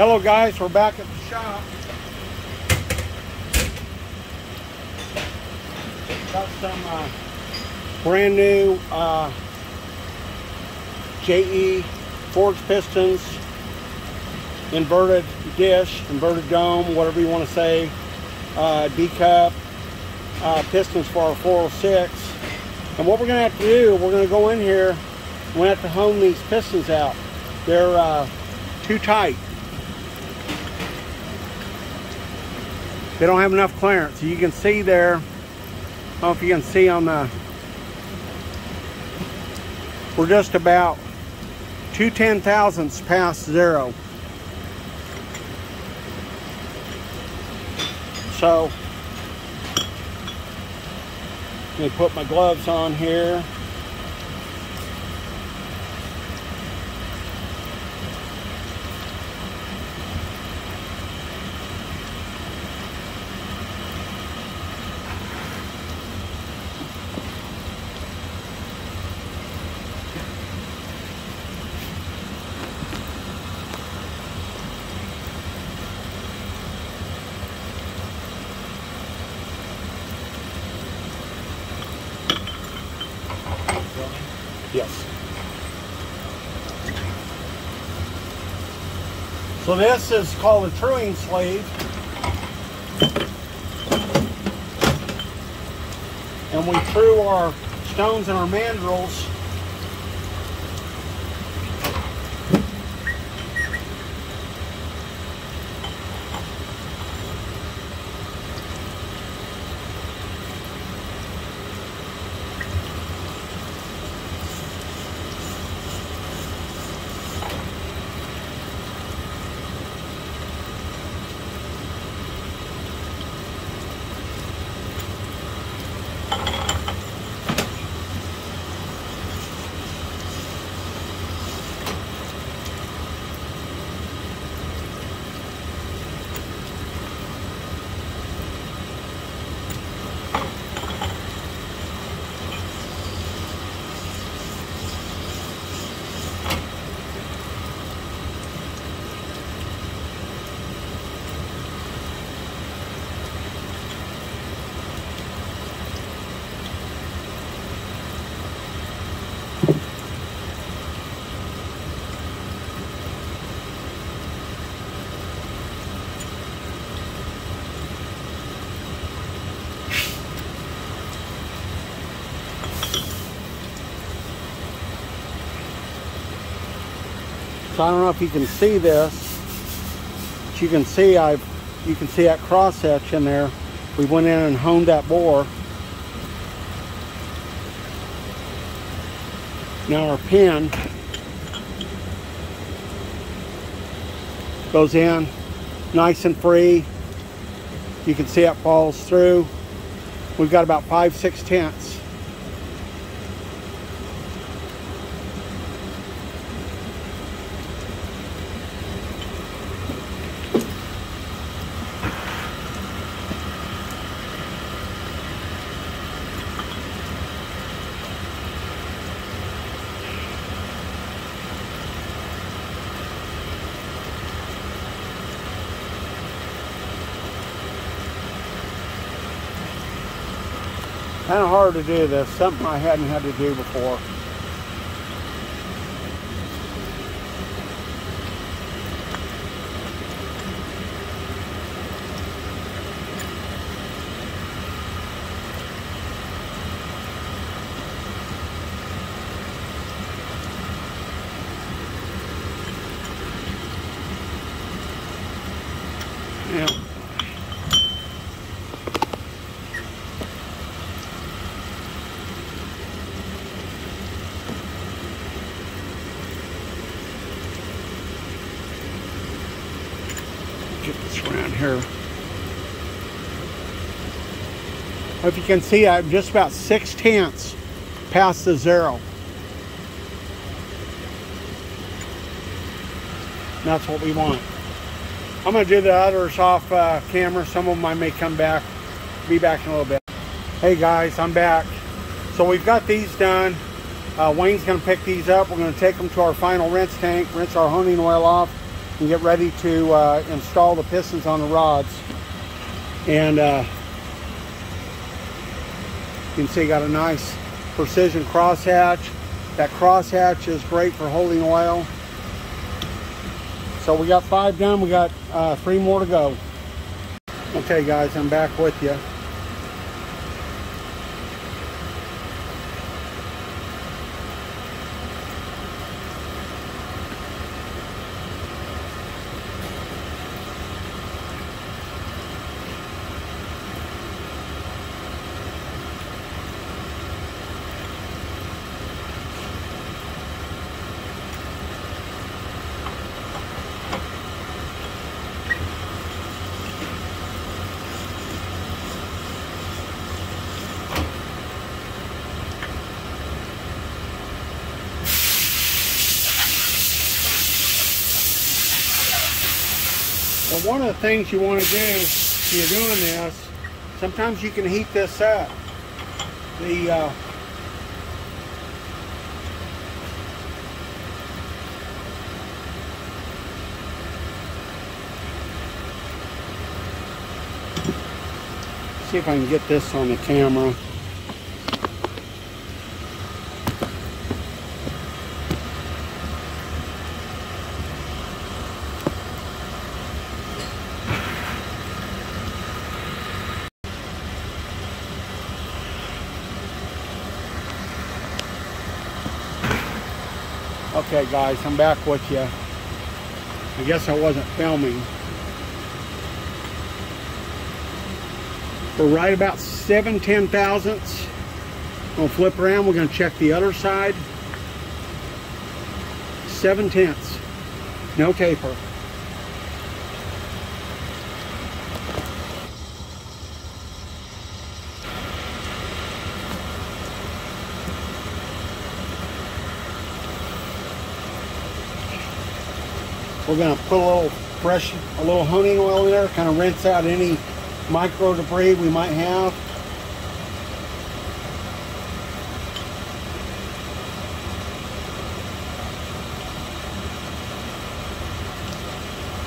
Hello guys, we're back at the shop. Got some uh, brand new uh, JE forged pistons, inverted dish, inverted dome, whatever you want to say, uh, D-cup, uh, pistons for our 406. And what we're going to have to do, we're going to go in here, we're going to have to hone these pistons out. They're uh, too tight. They don't have enough clearance. You can see there, I don't know if you can see on the, we're just about two ten thousandths past zero. So, let me put my gloves on here. Yes. So this is called a truing sleeve. And we true our stones and our mandrels I don't know if you can see this, but you can see I've you can see that cross in there. We went in and honed that bore. Now our pin goes in nice and free. You can see it falls through. We've got about five, six tenths Kind of hard to do this, something I hadn't had to do before. Get this around here. If you can see, I'm just about six tenths past the zero. That's what we want. I'm to do the others off uh, camera. Some of them I may come back, be back in a little bit. Hey guys, I'm back. So we've got these done. Uh, Wayne's to pick these up. We're to take them to our final rinse tank, rinse our honing oil off, and get ready to uh, install the pistons on the rods. And uh, you can see got a nice precision crosshatch. That crosshatch is great for holding oil. So we got five done, we got uh, three more to go. Okay guys, I'm back with you. One of the things you want to do when you're doing this, sometimes you can heat this up. The uh, see if I can get this on the camera. Okay guys, I'm back with you. I guess I wasn't filming. We're right about 7 ten thousandths. We'll flip around, we're gonna check the other side. 7 tenths, no taper. We're gonna put a little fresh, a little honing oil in there, kind of rinse out any micro debris we might have.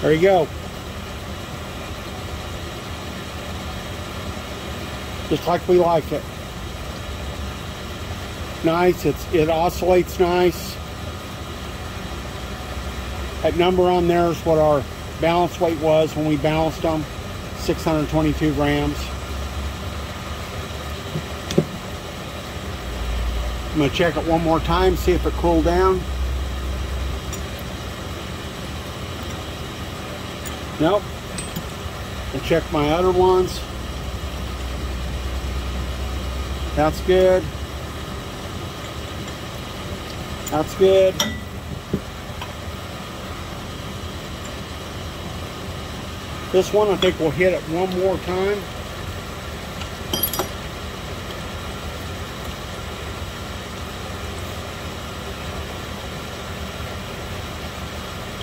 There you go. Just like we like it. Nice, it's, it oscillates nice. That number on there is what our balance weight was when we balanced them, 622 grams. I'm gonna check it one more time, see if it cooled down. Nope. I'll check my other ones. That's good. That's good. This one I think we'll hit it one more time.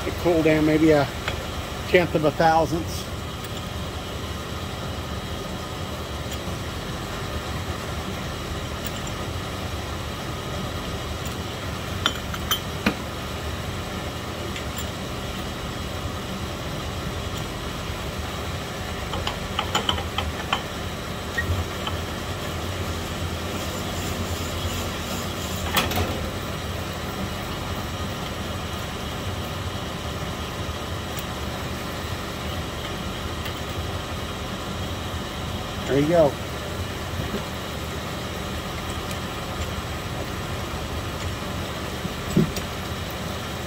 It cooled down maybe a tenth of a thousandth. There you go.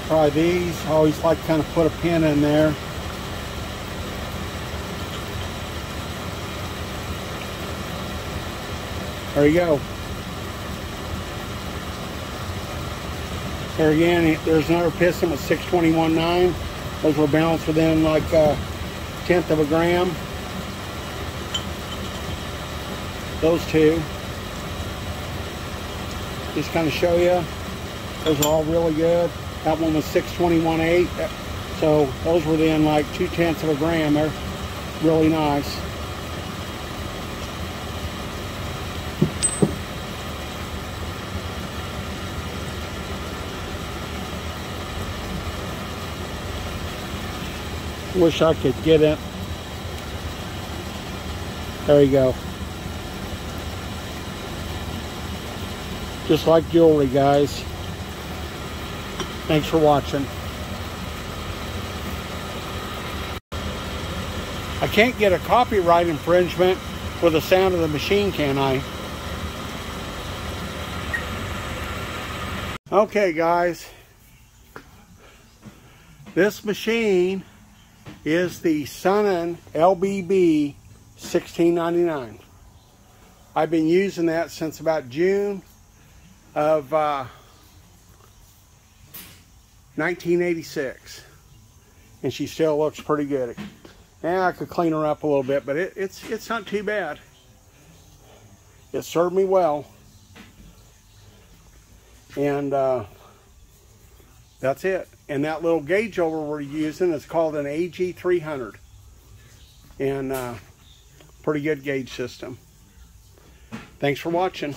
Try these. I always like to kind of put a pin in there. There you go. There again, there's another piston with 621.9. Those were balanced within like a tenth of a gram. Those two. Just kind of show you. Those are all really good. That one was 621.8. So those were then like two tenths of a gram. They're really nice. Wish I could get it. There you go. Just like jewelry, guys. Thanks for watching. I can't get a copyright infringement for the sound of the machine, can I? Okay, guys. This machine is the Sunnen LBB 1699. I've been using that since about June of uh, 1986 and she still looks pretty good. Yeah, I could clean her up a little bit, but it, it's it's not too bad. It served me well, and uh, that's it. And that little gauge over we're using is called an AG300, and uh, pretty good gauge system. Thanks for watching.